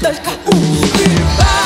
dois, um, e vai!